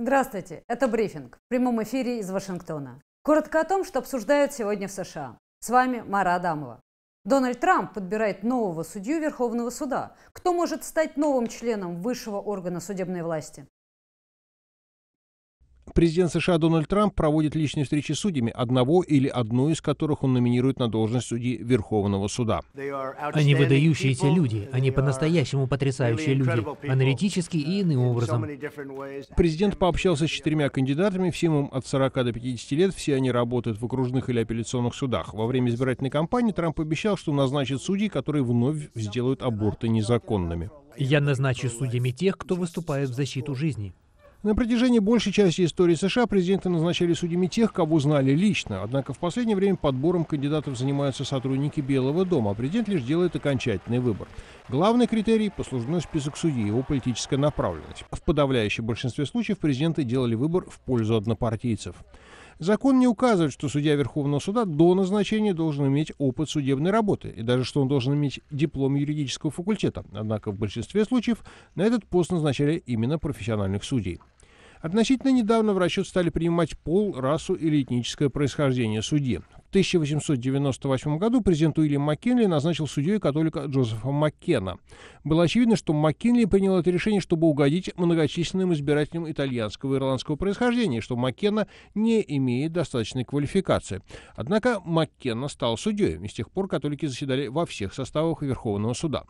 Здравствуйте, это брифинг в прямом эфире из Вашингтона. Коротко о том, что обсуждают сегодня в США. С вами Мара Адамова. Дональд Трамп подбирает нового судью Верховного суда. Кто может стать новым членом высшего органа судебной власти? Президент США Дональд Трамп проводит личные встречи с судьями, одного или одну из которых он номинирует на должность судьи Верховного суда. Они выдающиеся люди, они по-настоящему потрясающие люди, аналитически и иным образом. Президент пообщался с четырьмя кандидатами, всем им от 40 до 50 лет, все они работают в окружных или апелляционных судах. Во время избирательной кампании Трамп обещал, что назначит судей, которые вновь сделают аборты незаконными. Я назначу судьями тех, кто выступает в защиту жизни. На протяжении большей части истории США президенты назначали судьями тех, кого знали лично. Однако в последнее время подбором кандидатов занимаются сотрудники Белого дома, а президент лишь делает окончательный выбор. Главный критерий – послужной список судей, его политическая направленность. В подавляющем большинстве случаев президенты делали выбор в пользу однопартийцев. Закон не указывает, что судья Верховного суда до назначения должен иметь опыт судебной работы, и даже что он должен иметь диплом юридического факультета. Однако в большинстве случаев на этот пост назначали именно профессиональных судей. Относительно недавно в расчет стали принимать пол, расу или этническое происхождение судьи. В 1898 году президент Уильям Маккинли назначил судьей католика Джозефа Маккена. Было очевидно, что Маккинли принял это решение, чтобы угодить многочисленным избирателям итальянского и ирландского происхождения, что Маккена не имеет достаточной квалификации. Однако Маккена стал судьей, и с тех пор католики заседали во всех составах Верховного суда.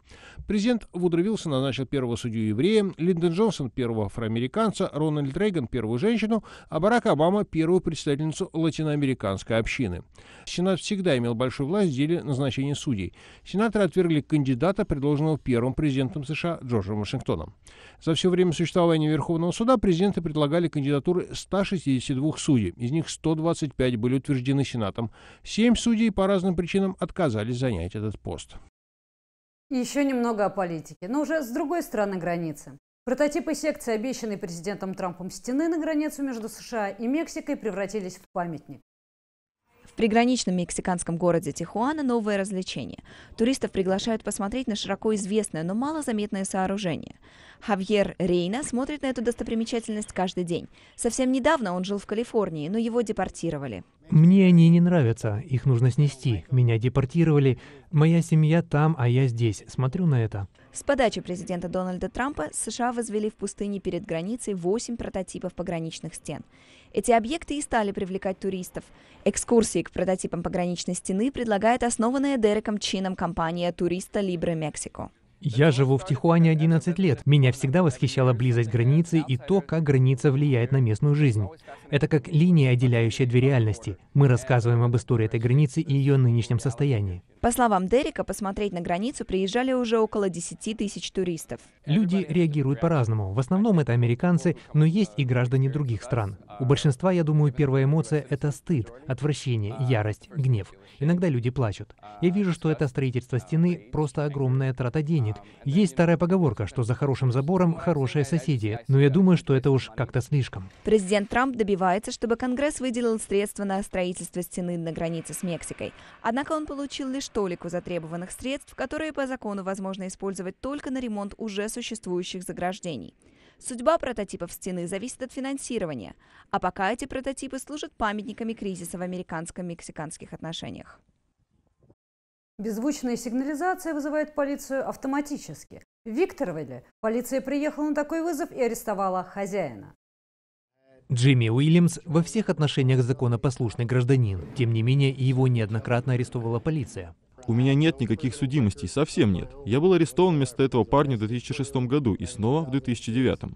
Президент Вудро Вилсон назначил первого судью еврея, Линдон Джонсон – первого афроамериканца, Рональд Рейган – первую женщину, а Барак Обама – первую представительницу латиноамериканской общины. Сенат всегда имел большую власть в деле назначения судей. Сенаторы отвергли кандидата, предложенного первым президентом США Джорджем Вашингтоном. За все время существования Верховного суда президенты предлагали кандидатуры 162 судей. Из них 125 были утверждены Сенатом. Семь судей по разным причинам отказались занять этот пост. Еще немного о политике, но уже с другой стороны границы. Прототипы секции, обещанной президентом Трампом стены на границу между США и Мексикой, превратились в памятник приграничном мексиканском городе Тихуана новое развлечение. Туристов приглашают посмотреть на широко известное, но малозаметное сооружение. Хавьер Рейна смотрит на эту достопримечательность каждый день. Совсем недавно он жил в Калифорнии, но его депортировали. Мне они не нравятся, их нужно снести. Меня депортировали, моя семья там, а я здесь. Смотрю на это. С подачи президента Дональда Трампа США возвели в пустыне перед границей 8 прототипов пограничных стен. Эти объекты и стали привлекать туристов. Экскурсии к прототипам пограничной стены предлагает основанная Дереком Чином компания «Туриста Либре Мексико». Я живу в Тихуане 11 лет. Меня всегда восхищала близость границы и то, как граница влияет на местную жизнь. Это как линия, отделяющая две реальности. Мы рассказываем об истории этой границы и ее нынешнем состоянии. По словам Дерека, посмотреть на границу приезжали уже около 10 тысяч туристов. Люди реагируют по-разному. В основном это американцы, но есть и граждане других стран. У большинства, я думаю, первая эмоция — это стыд, отвращение, ярость, гнев. Иногда люди плачут. Я вижу, что это строительство стены — просто огромная трата денег. Есть старая поговорка, что за хорошим забором хорошие соседи, но я думаю, что это уж как-то слишком. Президент Трамп добивается, чтобы Конгресс выделил средства на строительство стены на границе с Мексикой. Однако он получил лишь толику затребованных средств, которые по закону возможно использовать только на ремонт уже существующих заграждений. Судьба прототипов стены зависит от финансирования, а пока эти прототипы служат памятниками кризиса в американско-мексиканских отношениях. Беззвучная сигнализация вызывает полицию автоматически. В Викторовиле полиция приехала на такой вызов и арестовала хозяина. Джимми Уильямс во всех отношениях законопослушный гражданин. Тем не менее, его неоднократно арестовала полиция. У меня нет никаких судимостей, совсем нет. Я был арестован вместо этого парня в 2006 году и снова в 2009.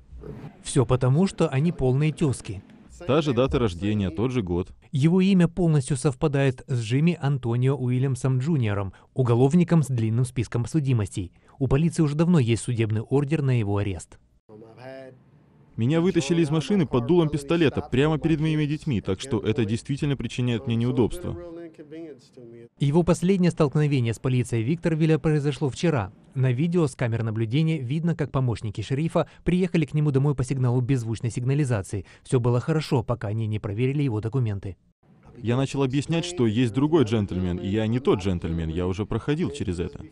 Все потому, что они полные тезки. Та же дата рождения, тот же год. Его имя полностью совпадает с Джимми Антонио Уильямсом Джуниором, уголовником с длинным списком судимостей. У полиции уже давно есть судебный ордер на его арест. Меня вытащили из машины под дулом пистолета прямо перед моими детьми, так что это действительно причиняет мне неудобства. Его последнее столкновение с полицией Викторвилля произошло вчера. На видео с камер наблюдения видно, как помощники шерифа приехали к нему домой по сигналу беззвучной сигнализации. Все было хорошо, пока они не проверили его документы. Я начал объяснять, что есть другой джентльмен, и я не тот джентльмен, я уже проходил через это.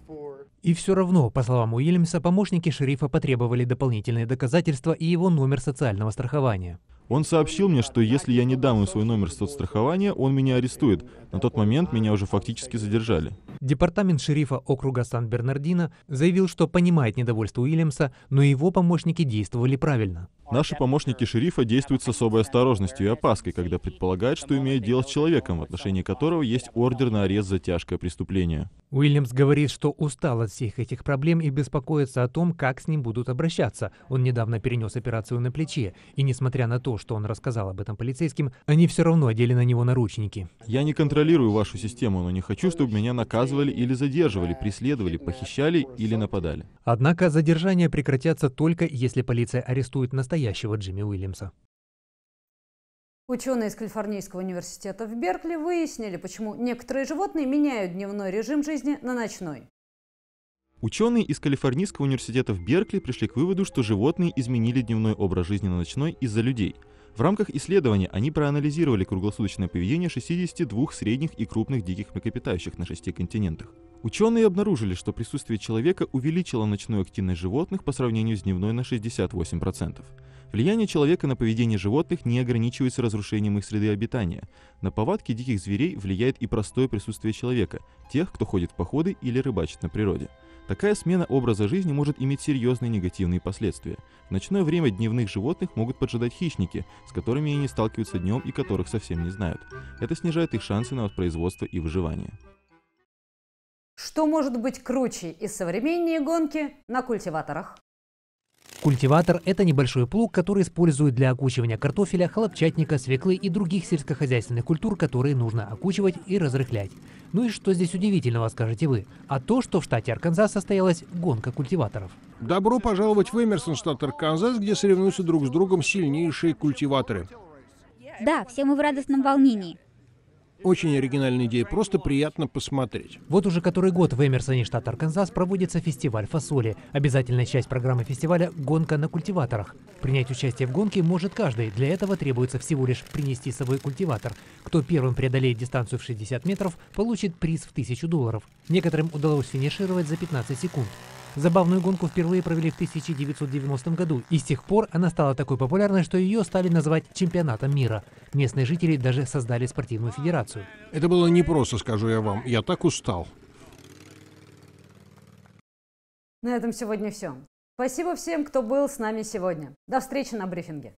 И все равно, по словам Уильямса, помощники шерифа потребовали дополнительные доказательства и его номер социального страхования. Он сообщил мне, что если я не дам ему свой номер соцстрахования, он меня арестует. На тот момент меня уже фактически задержали. Департамент шерифа округа Сан-Бернардино заявил, что понимает недовольство Уильямса, но его помощники действовали правильно. Наши помощники шерифа действуют с особой осторожностью и опаской, когда предполагают, что имеют дело с человеком, в отношении которого есть ордер на арест за тяжкое преступление. Уильямс говорит, что устал от всех этих проблем и беспокоится о том, как с ним будут обращаться. Он недавно перенес операцию на плече, и несмотря на то, что он рассказал об этом полицейским, они все равно одели на него наручники. Я не контролирую вашу систему, но не хочу, чтобы меня наказывали или задерживали, преследовали, похищали или нападали. Однако задержания прекратятся только, если полиция арестует настоящего Джимми Уильямса. Ученые из Калифорнийского университета в Беркли выяснили, почему некоторые животные меняют дневной режим жизни на ночной. Ученые из Калифорнийского университета в Беркли пришли к выводу, что животные изменили дневной образ жизни на ночной из-за людей. В рамках исследования они проанализировали круглосуточное поведение 62 средних и крупных диких млекопитающих на шести континентах. Ученые обнаружили, что присутствие человека увеличило ночную активность животных по сравнению с дневной на 68%. Влияние человека на поведение животных не ограничивается разрушением их среды обитания. На повадки диких зверей влияет и простое присутствие человека, тех, кто ходит в походы или рыбачит на природе. Такая смена образа жизни может иметь серьезные негативные последствия. В ночное время дневных животных могут поджидать хищники, с которыми они сталкиваются днем и которых совсем не знают. Это снижает их шансы на воспроизводство и выживание. Что может быть круче и современнее гонки на культиваторах? Культиватор – это небольшой плуг, который используют для окучивания картофеля, хлопчатника, свеклы и других сельскохозяйственных культур, которые нужно окучивать и разрыхлять. Ну и что здесь удивительного, скажете вы? А то, что в штате Арканзас состоялась гонка культиваторов. Добро пожаловать в Эмерсон, штат Арканзас, где соревнуются друг с другом сильнейшие культиваторы. Да, все мы в радостном волнении. Очень оригинальная идея, просто приятно посмотреть. Вот уже который год в Эмерсоне, штат Арканзас, проводится фестиваль фасоли. Обязательная часть программы фестиваля – гонка на культиваторах. Принять участие в гонке может каждый. Для этого требуется всего лишь принести с собой культиватор. Кто первым преодолеет дистанцию в 60 метров, получит приз в 1000 долларов. Некоторым удалось финишировать за 15 секунд. Забавную гонку впервые провели в 1990 году, и с тех пор она стала такой популярной, что ее стали называть чемпионатом мира. Местные жители даже создали спортивную федерацию. Это было непросто, скажу я вам. Я так устал. На этом сегодня все. Спасибо всем, кто был с нами сегодня. До встречи на брифинге.